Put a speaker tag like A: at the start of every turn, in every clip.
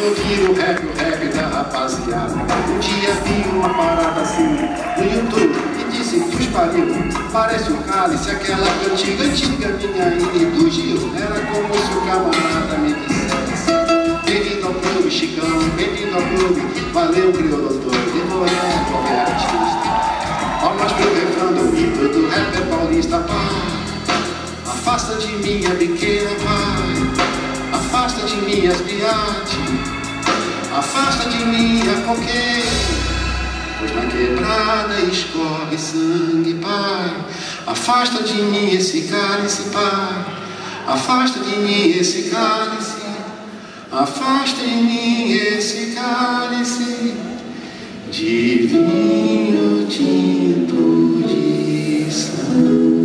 A: ouvir o rap, o rap da rapaziada. Um dia vi uma parada assim no YouTube e disse que os pariu. Parece um cálice, aquela cantiga antiga minha e do Gil. Era como se o camarada me dissesse. Bem-vindo ao clube, Chicão, bem-vindo ao clube. Valeu, crioulo doutor, de não é qualquer artista. Palmas pro refrão do mito do rapper paulista, pai. Afasta de mim a pequena, pai. Afasta de mim as piates. Afasta de mim a qualquer. Pois na quebrada escorre sangue, pai. Afasta de mim esse cálice, pai. Afasta de mim esse cálice. Afasta de mim esse cálice de vinho tinto de sangue.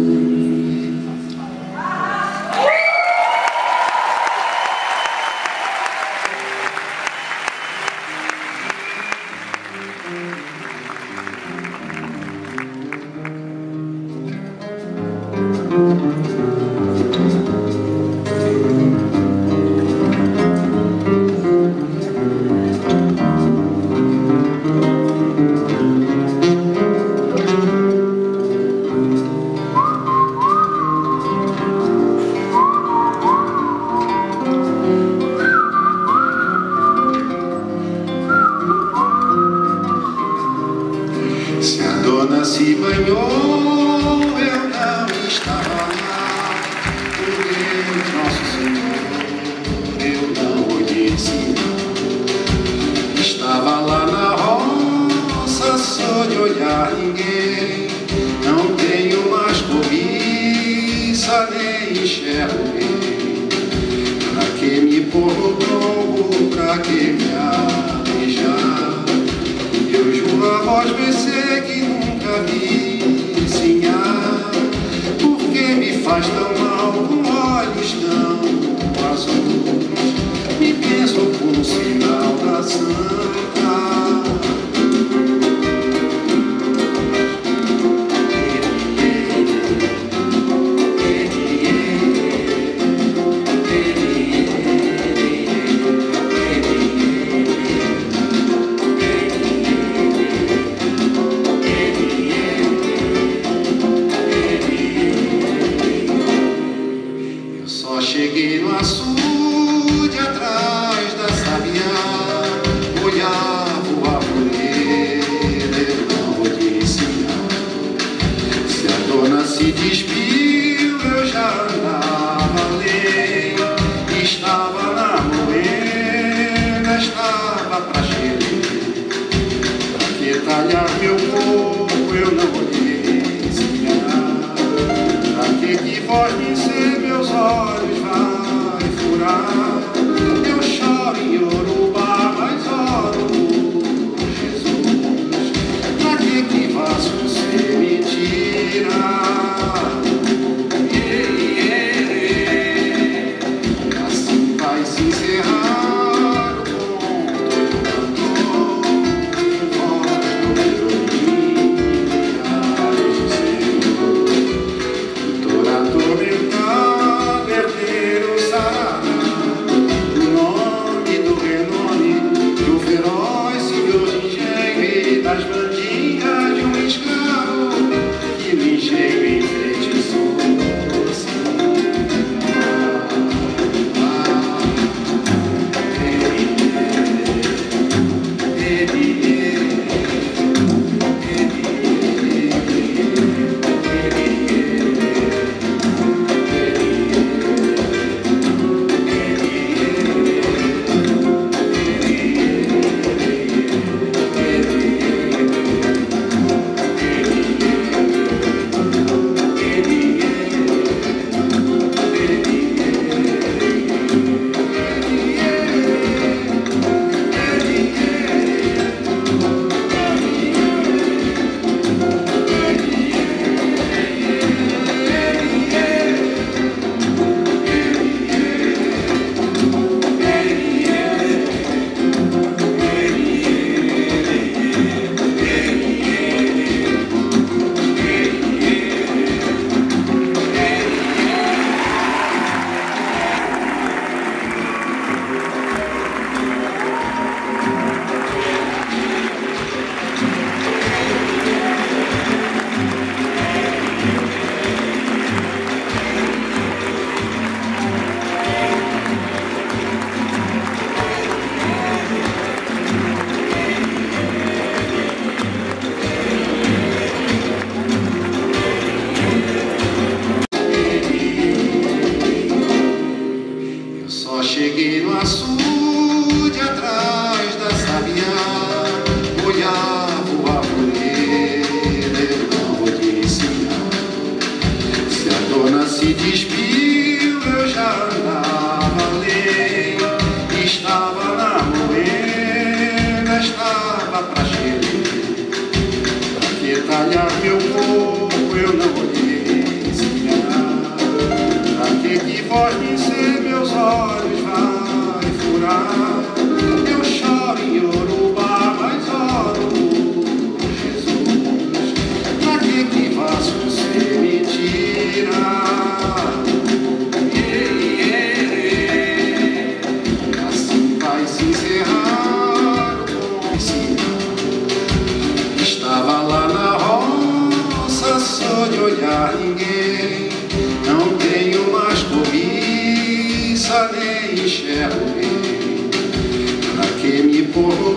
A: Só de olhar ninguém. Não tenho mais cobiça, nem enxergo bem. Pra que me pôr no tronco, pra que me aleijar? Eu juro a voz vencer que nunca vi Pra que talhar meu corpo, eu não olhei sinal Pra que voz dizer meus olhos vai furar? Eu choro em Yorubá, talhar meu enxergo. Pra que me pôr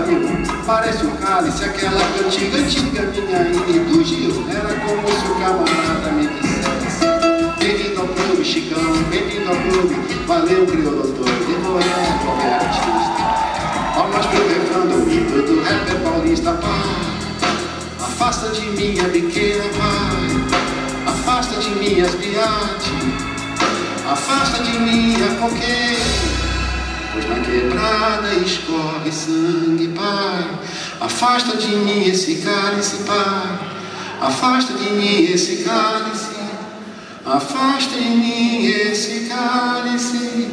A: pariu. Parece o cálice, aquela cantiga antiga minha Gil. Era como se o camarada me dissesse. Bem-vindo ao clube, Chicão, bem-vindo ao clube. Valeu, crioulo todo, de Noé, qualquer artista. Palmas pro refrão do hino do rapper paulista, pai. Afasta de mim a pequena, pai. Afasta de mim as biates. Afasta de mim a coqueira. Pois na quebrada escorre sangue, pai. Afasta de mim esse cálice, pai. Afasta de mim esse cálice. Afasta de mim esse cálice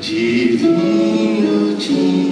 A: de vinho tinto.